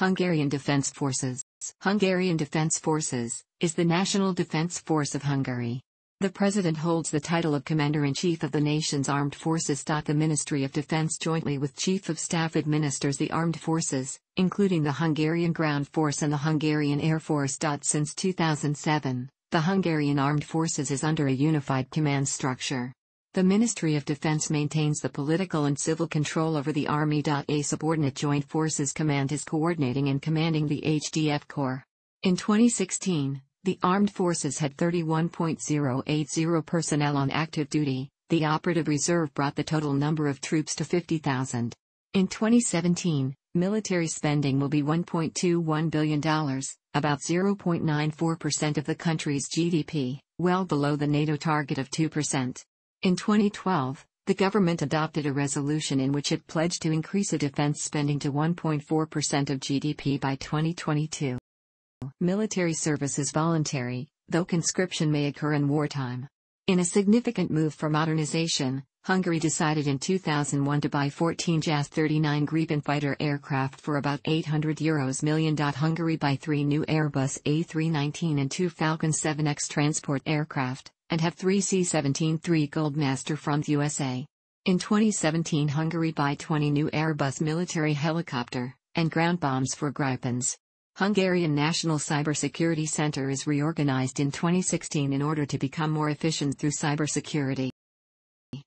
Hungarian Defense Forces. Hungarian Defense Forces is the national defense force of Hungary. The president holds the title of Commander-in-Chief of the nation's armed forces. The Ministry of Defense jointly with Chief of Staff administers the armed forces, including the Hungarian Ground Force and the Hungarian Air Force. Since 2007, the Hungarian Armed Forces is under a unified command structure. The Ministry of Defense maintains the political and civil control over the Army. A subordinate Joint Forces Command is coordinating and commanding the HDF Corps. In 2016, the armed forces had 31.080 personnel on active duty. The operative reserve brought the total number of troops to 50,000. In 2017, military spending will be $1.21 billion, about 0.94% of the country's GDP, well below the NATO target of 2%. In 2012, the government adopted a resolution in which it pledged to increase a defense spending to 1.4% of GDP by 2022. Military service is voluntary, though conscription may occur in wartime. In a significant move for modernization, Hungary decided in 2001 to buy 14 JAS-39 Gripen fighter aircraft for about 800 euros million. Hungary buy three new Airbus A319 and two Falcon 7X transport aircraft and have three C-17 3 Goldmaster from the USA. In 2017 Hungary buy 20 new Airbus military helicopter and ground bombs for Gripens. Hungarian National Cybersecurity Center is reorganized in 2016 in order to become more efficient through cybersecurity.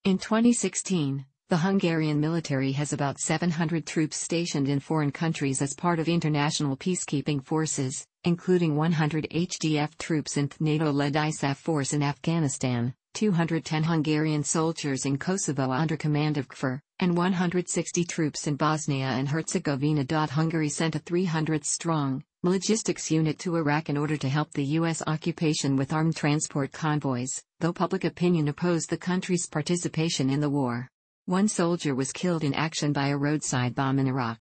In 2016, the Hungarian military has about 700 troops stationed in foreign countries as part of international peacekeeping forces, including 100 HDF troops in NATO-led ISAF force in Afghanistan, 210 Hungarian soldiers in Kosovo under command of KFOR, and 160 troops in Bosnia and Herzegovina. Hungary sent a 300-strong logistics unit to Iraq in order to help the U.S. occupation with armed transport convoys, though public opinion opposed the country's participation in the war. One soldier was killed in action by a roadside bomb in Iraq.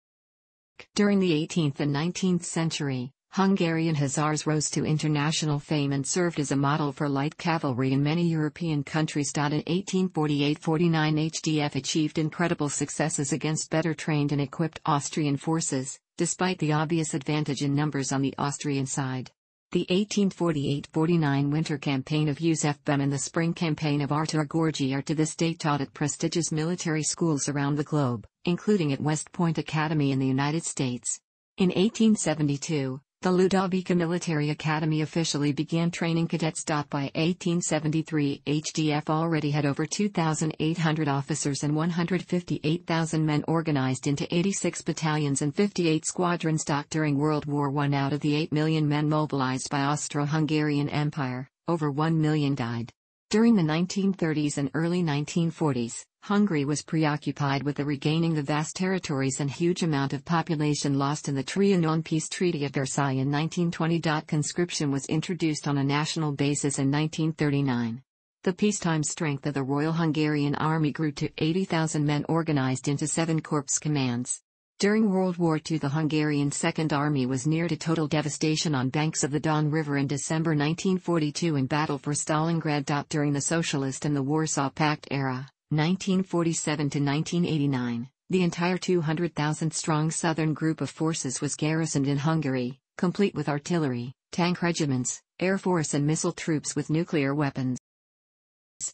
During the 18th and 19th century, Hungarian Hussars rose to international fame and served as a model for light cavalry in many European countries. In 1848-49 HDF achieved incredible successes against better trained and equipped Austrian forces, despite the obvious advantage in numbers on the Austrian side. The 1848-49 winter campaign of József Bem and the spring campaign of Artur Görgei are to this day taught at prestigious military schools around the globe, including at West Point Academy in the United States. In 1872, the Ludovica Military Academy officially began training cadets. By 1873, HDF already had over 2,800 officers and 158,000 men organized into 86 battalions and 58 squadrons. During World War I, out of the 8 million men mobilized by Austro-Hungarian Empire, over 1 million died. During the 1930s and early 1940s, Hungary was preoccupied with the regaining the vast territories and huge amount of population lost in the Trianon Peace Treaty of Versailles in 1920. Conscription was introduced on a national basis in 1939. The peacetime strength of the Royal Hungarian Army grew to 80,000 men organized into seven corps commands. During World War II the Hungarian Second Army was near to total devastation on banks of the Don River in December 1942 in battle for Stalingrad. During the Socialist and the Warsaw Pact era, 1947 to 1989, the entire 200,000-strong southern group of forces was garrisoned in Hungary, complete with artillery, tank regiments, air force and missile troops with nuclear weapons.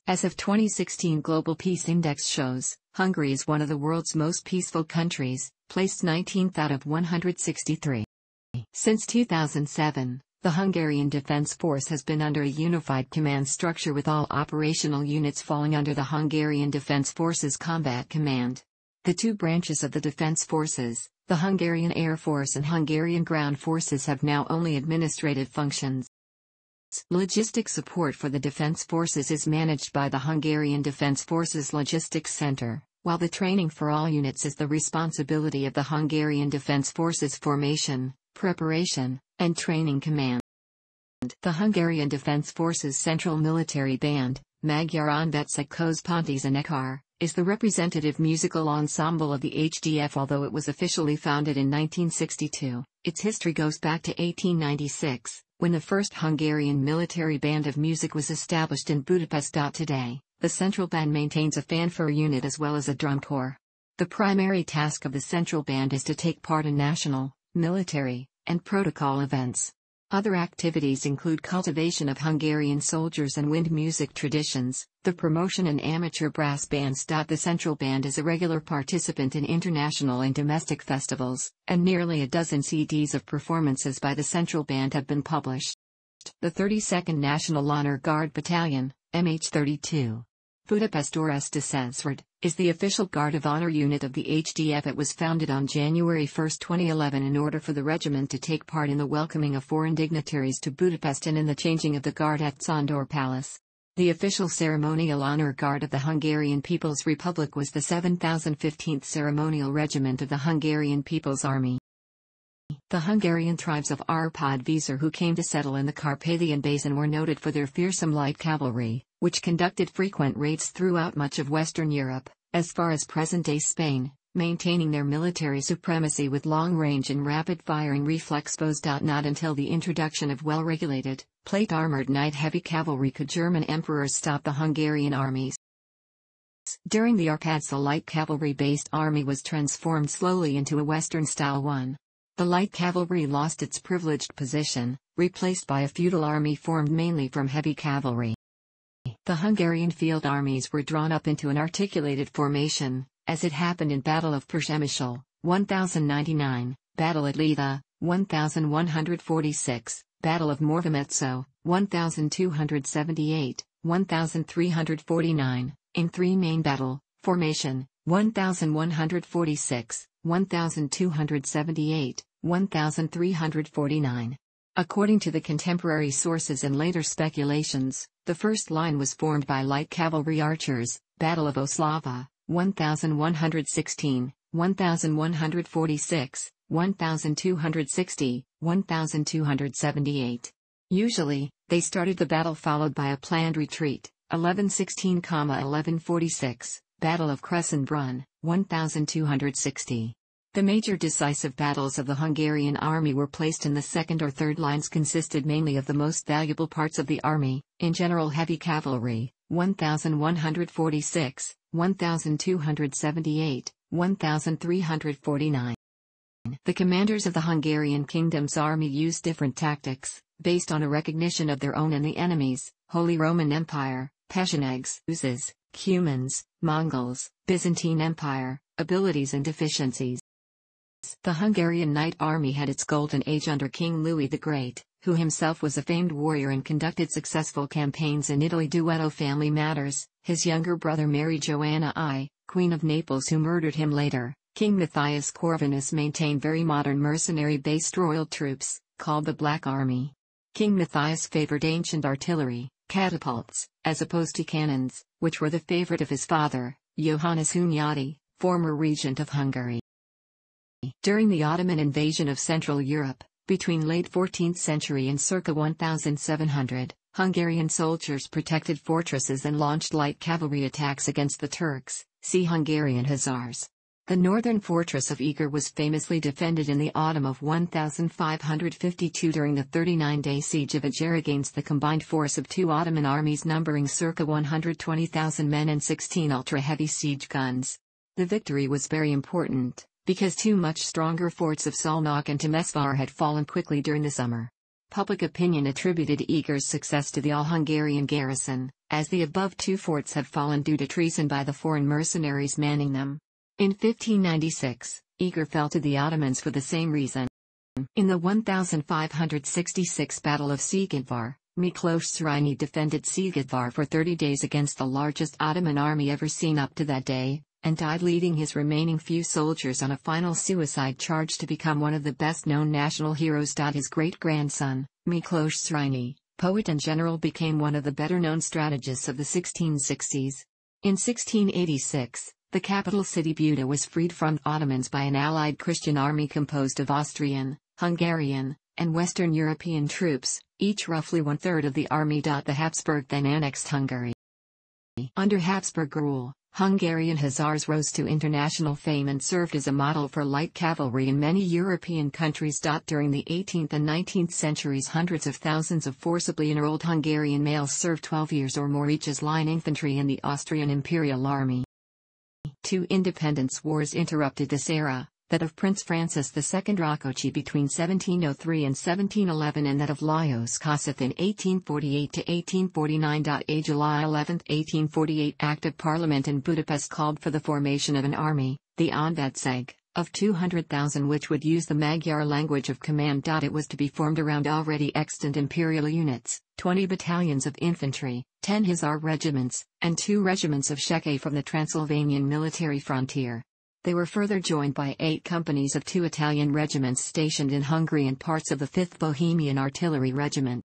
As of 2016 Global Peace Index shows, Hungary is one of the world's most peaceful countries, placed 19th out of 163. Since 2007, the Hungarian Defense Force has been under a unified command structure with all operational units falling under the Hungarian Defense Forces Combat Command. The two branches of the Defense Forces, the Hungarian Air Force and Hungarian Ground Forces have now only administrative functions. Logistic support for the Defense Forces is managed by the Hungarian Defense Forces Logistics Center while the training for all units is the responsibility of the Hungarian Defense Forces Formation, Preparation, and Training Command. The Hungarian Defense Forces Central Military Band, Magyar Honvédség Központi is the representative musical ensemble of the HDF although it was officially founded in 1962. Its history goes back to 1896, when the first Hungarian military band of music was established in Budapest. Today, the central band maintains a fanfare unit as well as a drum corps. The primary task of the central band is to take part in national, military, and protocol events. Other activities include cultivation of Hungarian soldiers and wind music traditions, the promotion and amateur brass bands. The Central Band is a regular participant in international and domestic festivals, and nearly a dozen CDs of performances by the Central Band have been published. The 32nd National Honor Guard Battalion, MH32. Budapest Őrezred is the official Guard of Honor unit of the HDF. It was founded on January 1, 2011 in order for the regiment to take part in the welcoming of foreign dignitaries to Budapest and in the changing of the guard at Sándor Palace. The official ceremonial honor guard of the Hungarian People's Republic was the 7015th Ceremonial Regiment of the Hungarian People's Army. The Hungarian tribes of Árpád-vezér who came to settle in the Carpathian Basin were noted for their fearsome light cavalry, which conducted frequent raids throughout much of Western Europe, as far as present-day Spain, maintaining their military supremacy with long-range and rapid-firing reflex bows. Not until the introduction of well-regulated, plate-armored knight heavy cavalry could German emperors stop the Hungarian armies. During the Árpáds the light cavalry-based army was transformed slowly into a Western-style one. The light cavalry lost its privileged position, replaced by a feudal army formed mainly from heavy cavalry. The Hungarian field armies were drawn up into an articulated formation, as it happened in Battle of Przemyśl, 1099, Battle at Leitha, 1146, Battle of Morvamező, 1278, 1349, in three main battle, formation, 1146, 1278, 1349. According to the contemporary sources and later speculations, the first line was formed by light cavalry archers, Battle of Olšava, 1116, 1146, 1260, 1278. Usually, they started the battle followed by a planned retreat, 1116, 1146, Battle of Kressenbrunn, 1260. The major decisive battles of the Hungarian army were placed in the second or third lines consisted mainly of the most valuable parts of the army, in general heavy cavalry, 1146, 1278, 1349. The commanders of the Hungarian kingdom's army used different tactics, based on a recognition of their own and the enemy's, Holy Roman Empire, Pechenegs, Uzes, Cumans, Mongols, Byzantine Empire, abilities and deficiencies. The Hungarian Knight Army had its golden age under King Louis the Great, who himself was a famed warrior and conducted successful campaigns in Italy. Duetto family matters, his younger brother Mary Joanna I, Queen of Naples who murdered him later, King Matthias Corvinus maintained very modern mercenary-based royal troops, called the Black Army. King Matthias favored ancient artillery, catapults, as opposed to cannons, which were the favorite of his father, Johannes Hunyadi, former regent of Hungary. During the Ottoman invasion of Central Europe, between late 14th century and circa 1700, Hungarian soldiers protected fortresses and launched light cavalry attacks against the Turks, see Hungarian Hussars. The northern fortress of Eger was famously defended in the autumn of 1552 during the 39-day siege of Eger against the combined force of two Ottoman armies numbering circa 120,000 men and 16 ultra-heavy siege guns. The victory was very important, because two much stronger forts of Szolnok and Temesvar had fallen quickly during the summer. Public opinion attributed Eger's success to the all-Hungarian garrison, as the above two forts had fallen due to treason by the foreign mercenaries manning them. In 1596, Eger fell to the Ottomans for the same reason. In the 1566 Battle of Szigetvár, Miklos Zrínyi defended Szigetvár for 30 days against the largest Ottoman army ever seen up to that day, and died leading his remaining few soldiers on a final suicide charge to become one of the best-known national heroes. His great-grandson, Miklos Zrínyi, poet and general became one of the better-known strategists of the 1660s. In 1686, the capital city Buda was freed from Ottomans by an allied Christian army composed of Austrian, Hungarian, and Western European troops, each roughly one-third of the army. The Habsburg then annexed Hungary. Under Habsburg rule, Hungarian Hussars rose to international fame and served as a model for light cavalry in many European countries. During the 18th and 19th centuries, hundreds of thousands of forcibly enrolled Hungarian males served 12 years or more each as line infantry in the Austrian Imperial Army. Two independence wars interrupted this era, that of Prince Francis II Rákóczi between 1703 and 1711 and that of Lajos Kossuth in 1848 to 1849. A July 11, 1848 Act of Parliament in Budapest called for the formation of an army, the Honvédség, of 200,000 which would use the Magyar language of command. It was to be formed around already extant imperial units, 20 battalions of infantry, 10 Hussar regiments, and 2 regiments of Székely from the Transylvanian military frontier. They were further joined by eight companies of two Italian regiments stationed in Hungary and parts of the 5th Bohemian Artillery Regiment.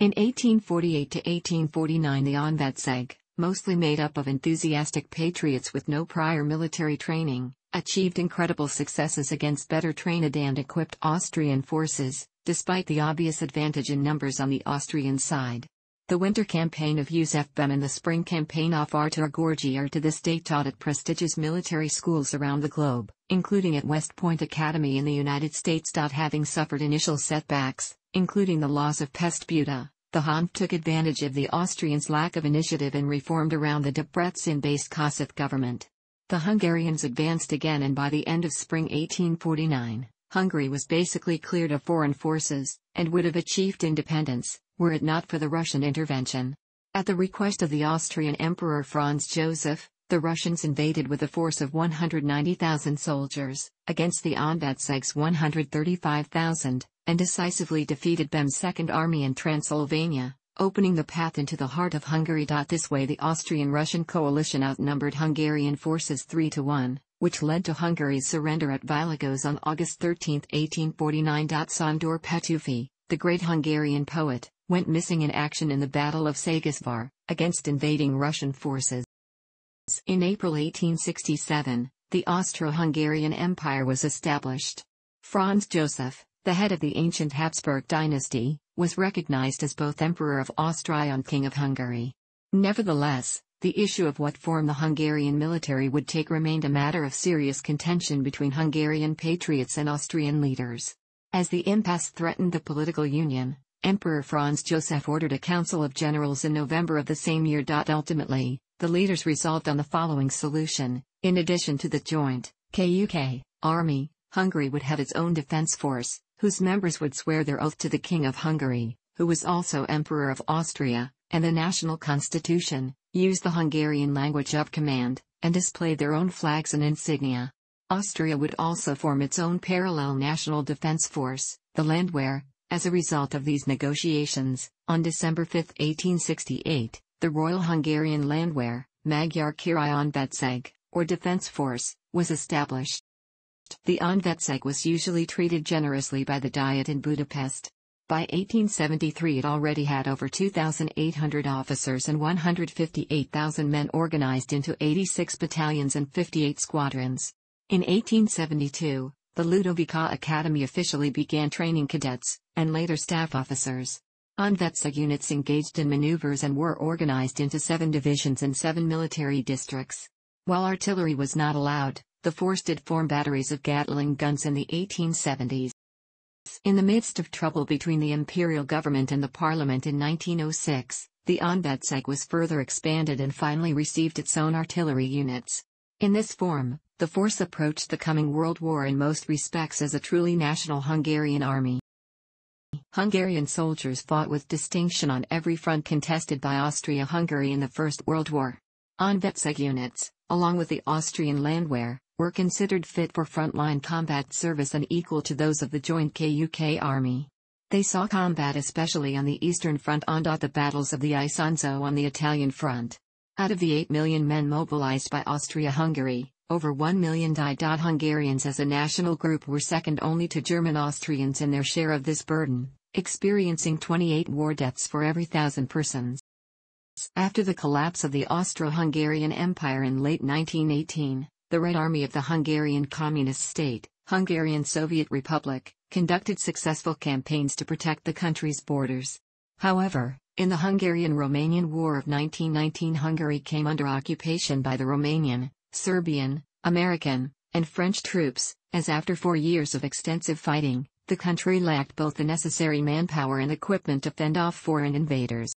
In 1848 to 1849 the Honvédség, mostly made up of enthusiastic patriots with no prior military training, achieved incredible successes against better trained and equipped Austrian forces, despite the obvious advantage in numbers on the Austrian side. The winter campaign of József Bem and the spring campaign of Artur Görgei are to this day taught at prestigious military schools around the globe, including at West Point Academy in the United States. Having suffered initial setbacks, including the loss of Pest Buda, the Honvéd took advantage of the Austrians' lack of initiative and reformed around the Debrecen-based Kossuth government. The Hungarians advanced again and by the end of spring 1849, Hungary was basically cleared of foreign forces, and would have achieved independence, were it not for the Russian intervention. At the request of the Austrian Emperor Franz Joseph, the Russians invaded with a force of 190,000 soldiers, against the Honvédség's 135,000, and decisively defeated Bem's Second Army in Transylvania, opening the path into the heart of Hungary. This way the Austrian-Russian coalition outnumbered Hungarian forces 3 to 1, which led to Hungary's surrender at Vilagos on August 13, 1849. Sándor Petőfi, the great Hungarian poet, went missing in action in the Battle of Segesvár, against invading Russian forces. In April 1867, the Austro-Hungarian Empire was established. Franz Joseph, the head of the ancient Habsburg dynasty, was recognized as both Emperor of Austria and King of Hungary. Nevertheless, the issue of what form the Hungarian military would take remained a matter of serious contention between Hungarian patriots and Austrian leaders. As the impasse threatened the political union, Emperor Franz Joseph ordered a council of generals in November of the same year. Ultimately, the leaders resolved on the following solution in addition to the joint KUK army, Hungary would have its own defense force, whose members would swear their oath to the King of Hungary, who was also Emperor of Austria, and the national constitution, use the Hungarian language of command, and display their own flags and insignia. Austria would also form its own parallel national defense force, the Landwehr, as a result of these negotiations, on December 5, 1868, the Royal Hungarian Landwehr, Magyar Király Honvédség, or Defense Force, was established. The Honvédség was usually treated generously by the Diet in Budapest. By 1873 it already had over 2,800 officers and 158,000 men organized into 86 battalions and 58 squadrons. In 1872, the Ludovica Academy officially began training cadets, and later staff officers. Honvédség units engaged in maneuvers and were organized into seven divisions and seven military districts. While artillery was not allowed, the force did form batteries of Gatling guns in the 1870s. In the midst of trouble between the imperial government and the parliament in 1906, the Honvédség was further expanded and finally received its own artillery units. In this form, the force approached the coming World War in most respects as a truly national Hungarian army. Hungarian soldiers fought with distinction on every front contested by Austria-Hungary in the First World War. Honvédség units, along with the Austrian Landwehr, were considered fit for frontline combat service and equal to those of the joint KUK army. They saw combat especially on the Eastern Front and the battles of the Isonzo on the Italian front. Out of the 8 million men mobilized by Austria-Hungary, over 1 million died. Hungarians as a national group were second only to German Austrians in their share of this burden, experiencing 28 war deaths for every thousand persons. After the collapse of the Austro-Hungarian Empire in late 1918, the Red Army of the Hungarian Communist State, Hungarian Soviet Republic, conducted successful campaigns to protect the country's borders. However, in the Hungarian-Romanian War of 1919 Hungary came under occupation by the Romanian, Serbian, American, and French troops, as after four years of extensive fighting, the country lacked both the necessary manpower and equipment to fend off foreign invaders.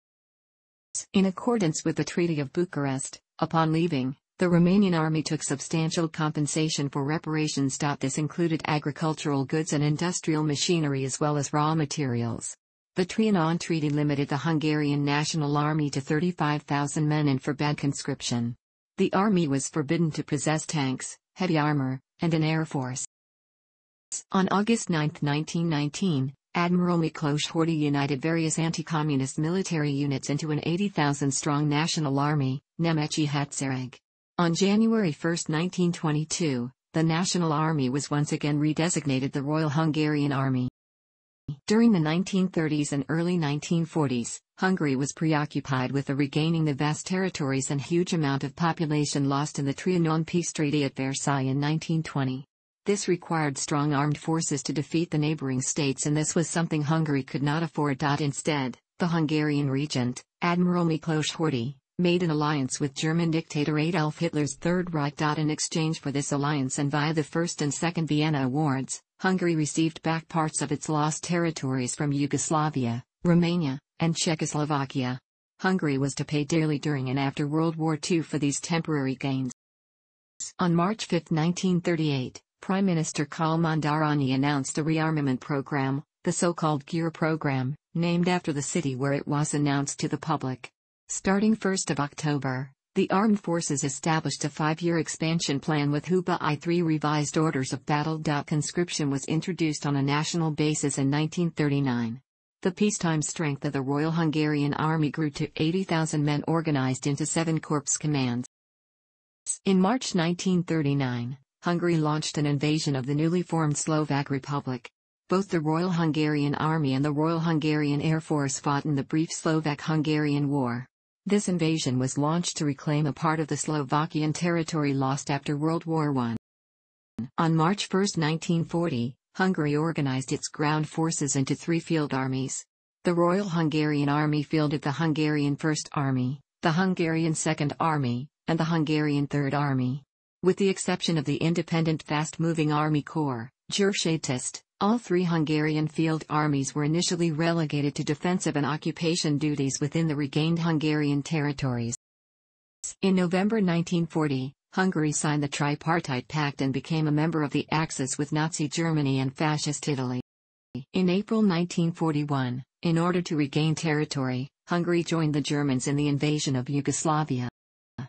In accordance with the Treaty of Bucharest, upon leaving, The Romanian army took substantial compensation for reparations. This included agricultural goods and industrial machinery as well as raw materials. The Trianon Treaty limited the Hungarian National Army to 35,000 men and forbade conscription. The army was forbidden to possess tanks, heavy armor, and an air force. On August 9, 1919, Admiral Miklos Horthy united various anti-communist military units into an 80,000-strong national army, Nemzeti Hadsereg. On January 1, 1922, the National Army was once again redesignated the Royal Hungarian Army. During the 1930s and early 1940s, Hungary was preoccupied with the regaining the vast territories and huge amount of population lost in the Trianon Peace Treaty at Versailles in 1920. This required strong armed forces to defeat the neighboring states and this was something Hungary could not afford. Instead, the Hungarian regent, Admiral Miklos Horthy, made an alliance with German dictator Adolf Hitler's Third Reich. In exchange for this alliance and via the First and Second Vienna Awards, Hungary received back parts of its lost territories from Yugoslavia, Romania, and Czechoslovakia. Hungary was to pay dearly during and after World War II for these temporary gains. On March 5, 1938, Prime Minister Kálmán Darányi announced a rearmament program, the so-called Győr program, named after the city where it was announced to the public. Starting 1 October, the armed forces established a five-year expansion plan with HUBA I-3 revised orders of battle. Conscription was introduced on a national basis in 1939. The peacetime strength of the Royal Hungarian Army grew to 80,000 men organized into seven corps commands. In March 1939, Hungary launched an invasion of the newly formed Slovak Republic. Both the Royal Hungarian Army and the Royal Hungarian Air Force fought in the brief Slovak-Hungarian War. This invasion was launched to reclaim a part of the Slovakian territory lost after World War I. On March 1, 1940, Hungary organized its ground forces into three field armies. The Royal Hungarian Army fielded the Hungarian First Army, the Hungarian Second Army, and the Hungarian Third Army. With the exception of the independent fast-moving Army Corps, Gyorshadtest, all three Hungarian field armies were initially relegated to defensive and occupation duties within the regained Hungarian territories. In November 1940, Hungary signed the Tripartite Pact and became a member of the Axis with Nazi Germany and Fascist Italy. In April 1941, in order to regain territory, Hungary joined the Germans in the invasion of Yugoslavia.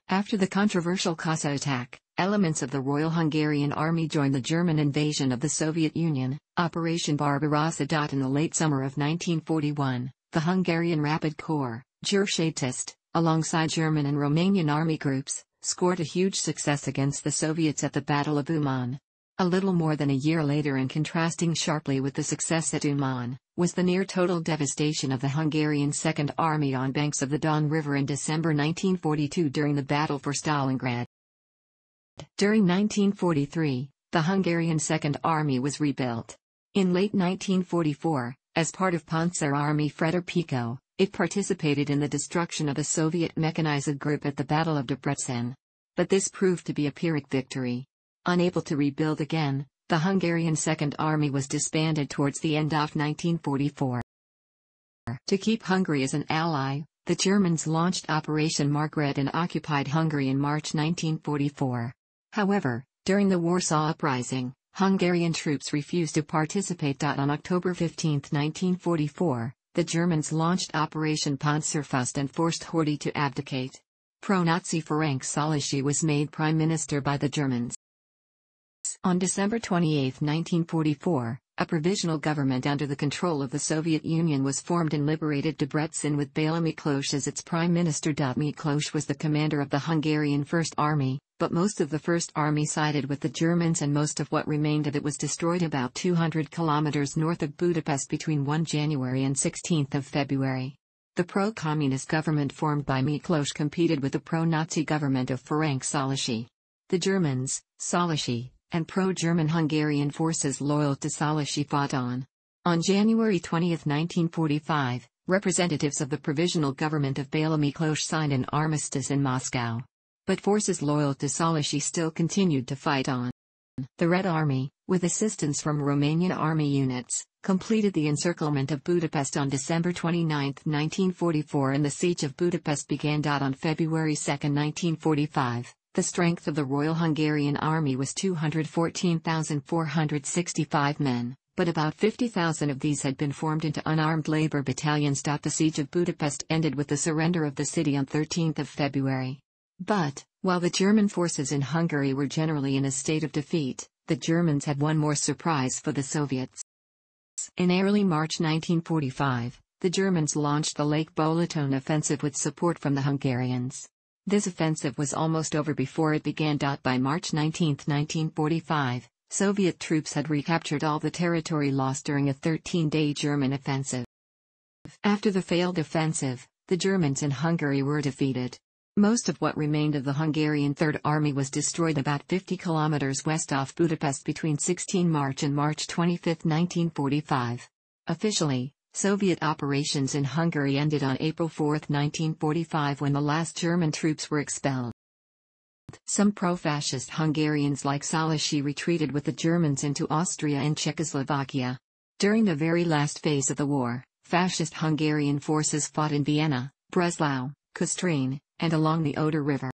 After the controversial Kassa attack, Elements of the Royal Hungarian Army joined the German invasion of the Soviet Union, Operation Barbarossa. In the late summer of 1941, the Hungarian Rapid Corps, Gyorshadtest, alongside German and Romanian army groups, scored a huge success against the Soviets at the Battle of Uman. A little more than a year later and contrasting sharply with the success at Uman, was the near-total devastation of the Hungarian Second Army on banks of the Don River in December 1942 during the Battle for Stalingrad. During 1943, the Hungarian Second Army was rebuilt. In late 1944, as part of Panzer Army Pico, it participated in the destruction of the Soviet mechanized group at the Battle of Debrecen. But this proved to be a Pyrrhic victory. Unable to rebuild again, the Hungarian Second Army was disbanded towards the end of 1944. To keep Hungary as an ally, the Germans launched Operation Margaret and occupied Hungary in March 1944. However, during the Warsaw Uprising, Hungarian troops refused to participate. On October 15, 1944, the Germans launched Operation Panzerfaust and forced Horthy to abdicate. Pro-Nazi Ferenc Szálasi was made prime minister by the Germans. On December 28, 1944, a provisional government under the control of the Soviet Union was formed and liberated Debrecen with Bela Miklos as its prime minister. Miklos was the commander of the Hungarian First Army, but most of the First Army sided with the Germans and most of what remained of it was destroyed about 200 kilometers north of Budapest between 1 January and 16 February. The pro-communist government formed by Miklos competed with the pro-Nazi government of Ferenc Szálasi. The Germans, Szálasi, and pro-German Hungarian forces loyal to Szálasi fought on. On January 20, 1945, representatives of the Provisional Government of Bela Miklos signed an armistice in Moscow. But forces loyal to Szálasi still continued to fight on. The Red Army, with assistance from Romanian army units, completed the encirclement of Budapest on December 29, 1944 and the siege of Budapest began. On February 2, 1945, The strength of the Royal Hungarian Army was 214,465 men, but about 50,000 of these had been formed into unarmed labor battalions. The siege of Budapest ended with the surrender of the city on 13 February. But, while the German forces in Hungary were generally in a state of defeat, the Germans had one more surprise for the Soviets. In early March 1945, the Germans launched the Lake Balaton offensive with support from the Hungarians. This offensive was almost over before it began. By March 19, 1945, Soviet troops had recaptured all the territory lost during a 13-day German offensive. After the failed offensive, the Germans in Hungary were defeated. Most of what remained of the Hungarian Third Army was destroyed about 50 kilometers west of Budapest between 16 March and March 25, 1945. Officially, Soviet operations in Hungary ended on April 4, 1945 when the last German troops were expelled. Some pro-fascist Hungarians like Szálasi retreated with the Germans into Austria and Czechoslovakia. During the very last phase of the war, fascist Hungarian forces fought in Vienna, Breslau, Küstrin, and along the Oder River.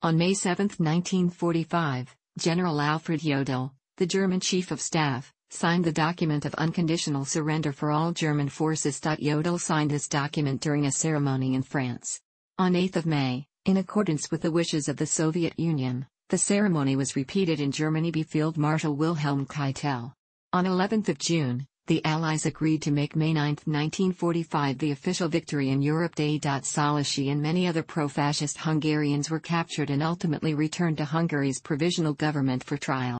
On May 7, 1945, General Alfred Jodl, the German chief of staff, signed the document of unconditional surrender for all German forces. Jodl signed this document during a ceremony in France. On 8 May, in accordance with the wishes of the Soviet Union, the ceremony was repeated in Germany by Field Marshal Wilhelm Keitel. On 11 June, the Allies agreed to make May 9, 1945 the official victory in Europe Day. Szálasi and many other pro-fascist Hungarians were captured and ultimately returned to Hungary's provisional government for trial.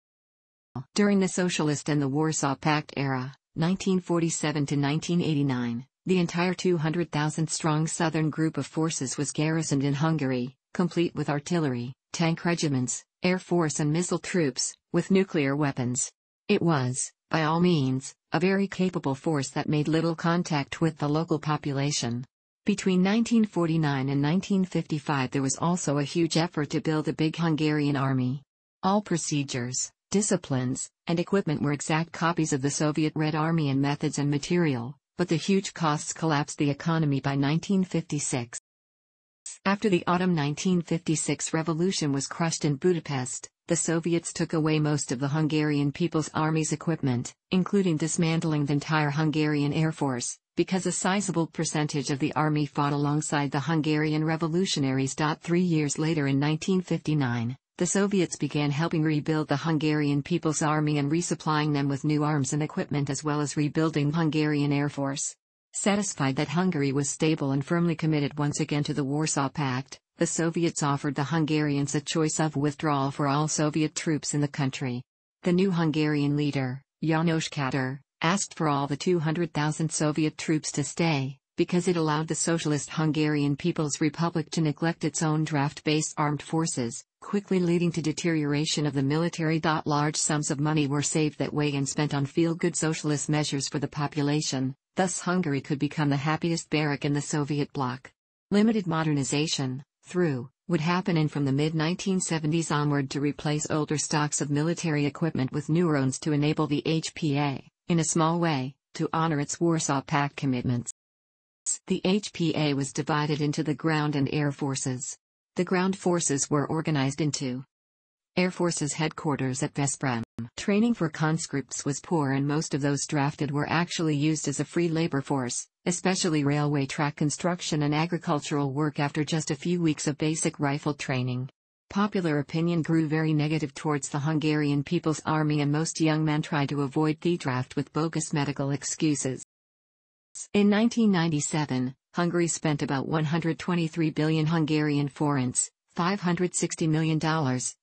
During the Socialist and the Warsaw Pact era, 1947 to 1989, the entire 200,000-strong southern group of forces was garrisoned in Hungary, complete with artillery, tank regiments, air force and missile troops, with nuclear weapons. It was, by all means, a very capable force that made little contact with the local population. Between 1949 and 1955 there was also a huge effort to build a big Hungarian army. All procedures, disciplines, and equipment were exact copies of the Soviet Red Army in methods and material, but the huge costs collapsed the economy by 1956. After the autumn 1956 revolution was crushed in Budapest, the Soviets took away most of the Hungarian People's Army's equipment, including dismantling the entire Hungarian Air Force, because a sizable percentage of the army fought alongside the Hungarian revolutionaries. Three years later in 1959, the Soviets began helping rebuild the Hungarian People's Army and resupplying them with new arms and equipment as well as rebuilding Hungarian Air Force. Satisfied that Hungary was stable and firmly committed once again to the Warsaw Pact, the Soviets offered the Hungarians a choice of withdrawal for all Soviet troops in the country. The new Hungarian leader, János Kadar, asked for all the 200,000 Soviet troops to stay, because it allowed the Socialist Hungarian People's Republic to neglect its own draft-based armed forces, quickly leading to deterioration of the military. Large sums of money were saved that way and spent on feel-good socialist measures for the population, thus Hungary could become the happiest barrack in the Soviet bloc. Limited modernization, through, would happen in from the mid-1970s onward to replace older stocks of military equipment with newer ones to enable the HPA, in a small way, to honor its Warsaw Pact commitments. The HPA was divided into the ground and air forces. The ground forces were organized into Air Force's headquarters at Veszprém. Training for conscripts was poor and most of those drafted were actually used as a free labor force, especially railway track construction and agricultural work after just a few weeks of basic rifle training. Popular opinion grew very negative towards the Hungarian People's Army and most young men tried to avoid the draft with bogus medical excuses. In 1997, Hungary spent about 123 billion Hungarian forints, $560 million,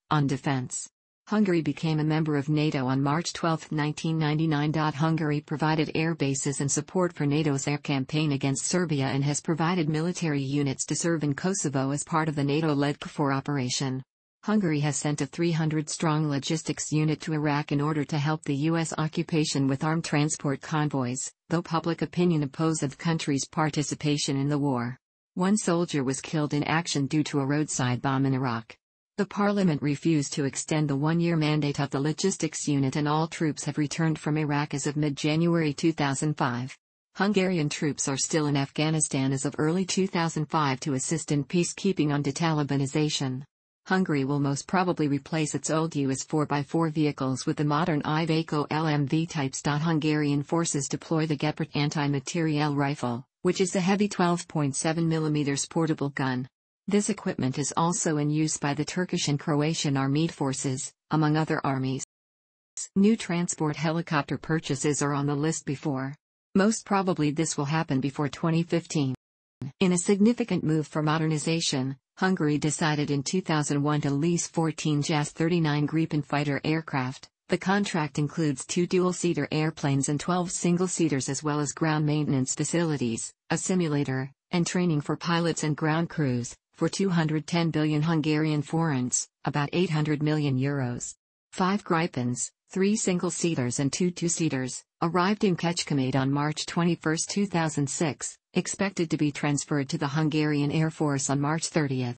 on defense. Hungary became a member of NATO on March 12, 1999. Hungary provided air bases and support for NATO's air campaign against Serbia and has provided military units to serve in Kosovo as part of the NATO-led KFOR operation. Hungary has sent a 300-strong logistics unit to Iraq in order to help the U.S. occupation with armed transport convoys, though public opinion opposed the country's participation in the war. One soldier was killed in action due to a roadside bomb in Iraq. The parliament refused to extend the one-year mandate of the logistics unit and all troops have returned from Iraq as of mid-January 2005. Hungarian troops are still in Afghanistan as of early 2005 to assist in peacekeeping on detalibanization. Hungary will most probably replace its old US 4x4 vehicles with the modern Iveco LMV types. Hungarian forces deploy the Gepard anti-materiel rifle, which is a heavy 12.7mm portable gun. This equipment is also in use by the Turkish and Croatian armed forces, among other armies. New transport helicopter purchases are on the list before. Most probably this will happen before 2015. In a significant move for modernization, Hungary decided in 2001 to lease 14 JAS-39 Gripen fighter aircraft. The contract includes two dual-seater airplanes and 12 single-seaters as well as ground maintenance facilities, a simulator, and training for pilots and ground crews, for 210 billion Hungarian forints, about 800 million euros. Five Gripens, three single-seaters and two two-seaters, arrived in Kecskemét on March 21, 2006, expected to be transferred to the Hungarian Air Force on March 30.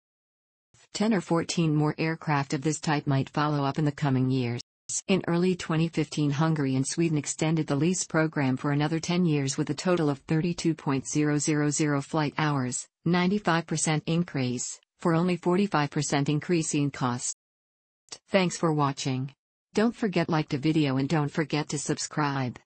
10 or 14 more aircraft of this type might follow up in the coming years. In early 2015 Hungary and Sweden extended the lease program for another 10 years with a total of 32.000 flight hours, 95% increase, for only 45% increase in cost. Thanks for watching. Don't forget like the video and don't forget to subscribe.